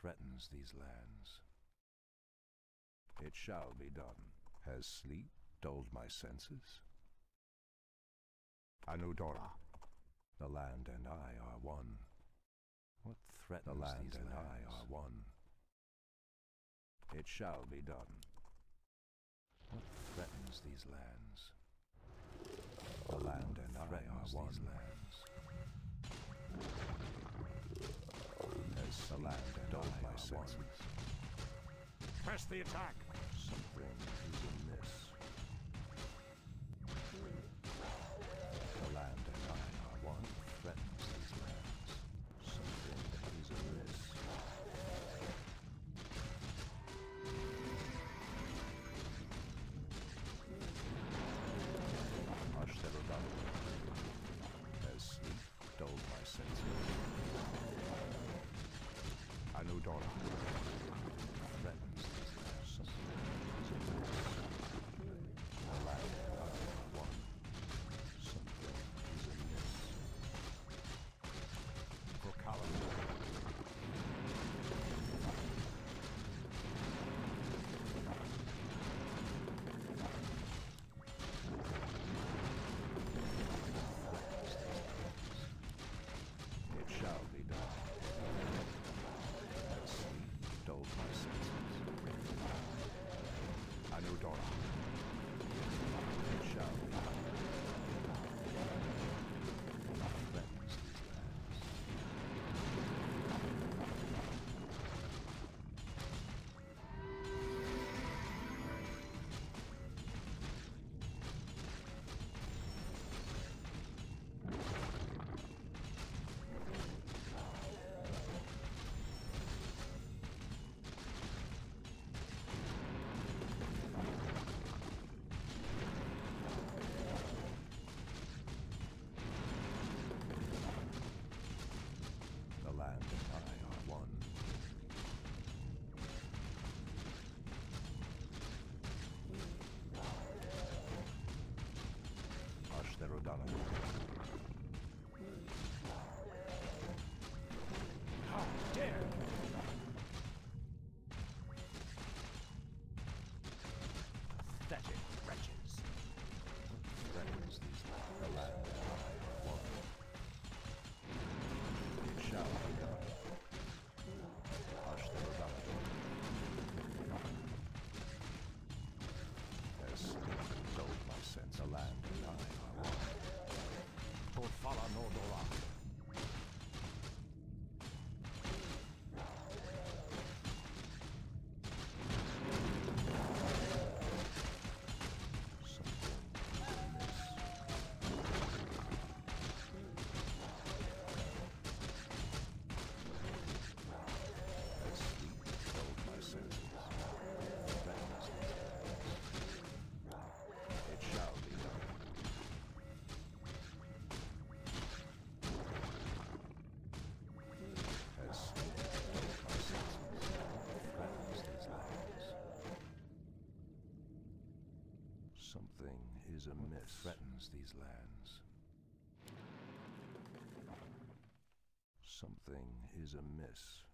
threatens these lands? It shall be done. Has sleep dulled my senses? Anudora. The land and I are one. What threatens the land these and I lands? are one? It shall be done. What threatens these lands? The land and I are one. Lands. Senses. Press the attack. Anudora. Torfala Nordora. Something is amiss. Threatens these lands. Something is amiss.